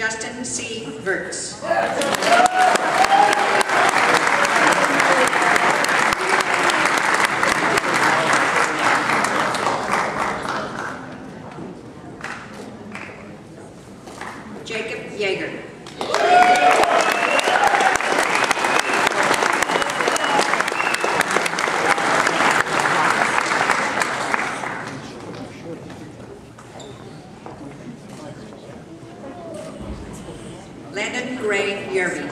Justin C. Verts. Jacob Yeager. Ray Yerby.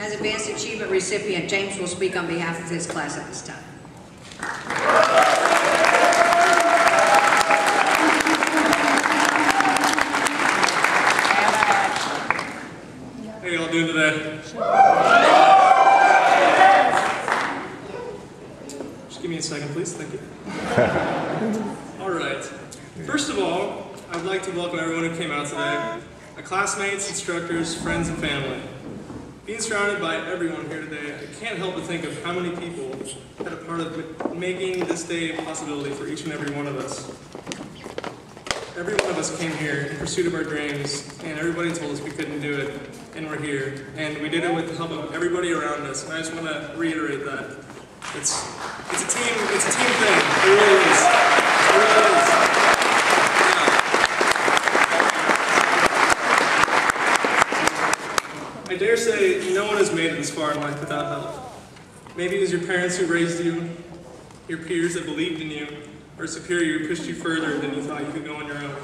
As Advanced Achievement recipient, James will speak on behalf of his class at this time. Y'all doing today? Just give me a second, please. Thank you. all right. First of all, I'd like to welcome everyone who came out today. My classmates, instructors, friends, and family. Being surrounded by everyone here today, I can't help but think of how many people had a part of making this day a possibility for each and every one of us. Every one of us came here in pursuit of our dreams, and everybody told us we couldn't do it, and we're here. And we did it with the help of everybody around us, and I just want to reiterate that. It's, it's a team, it's a team thing. It really is. It really is. I dare say no one has made it this far in life without help. Maybe it was your parents who raised you, your peers that believed in you, or superior who pushed you further than you thought you could go on your own.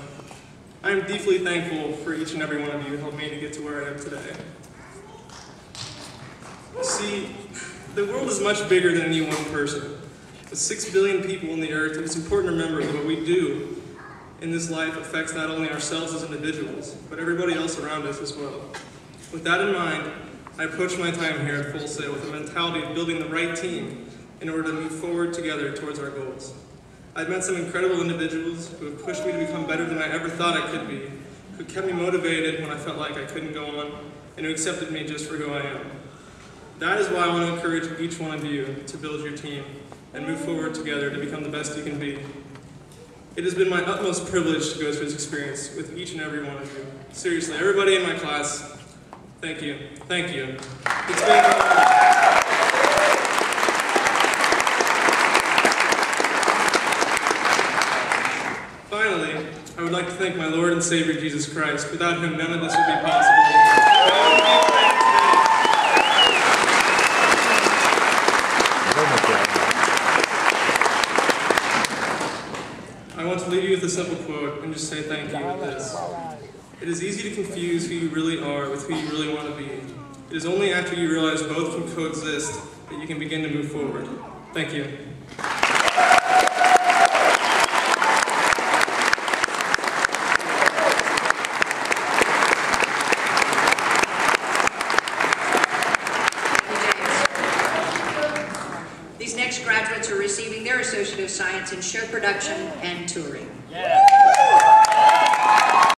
I am deeply thankful for each and every one of you who helped me to get to where I am today. See, the world is much bigger than any one person. With six billion people on the earth, it is important to remember that what we do in this life affects not only ourselves as individuals, but everybody else around us as well. With that in mind, I approach my time here at Full Sail with a mentality of building the right team in order to move forward together towards our goals. I've met some incredible individuals who have pushed me to become better than I ever thought I could be, who kept me motivated when I felt like I couldn't go on, and who accepted me just for who I am. That is why I want to encourage each one of you to build your team and move forward together to become the best you can be. It has been my utmost privilege to go through this experience with each and every one of you. Seriously, everybody in my class, thank you. Thank you. It's been. Finally, I would like to thank my Lord and Savior Jesus Christ. Without him, none of this would be possible. I want to leave you with a simple quote and just say thank you with this. It is easy to confuse who you really are with who you really want to be. It is only after you realize both can coexist that you can begin to move forward. Thank you. Thank you, James. These next graduates are receiving their Associate of Science in Show Production and Touring. Yeah.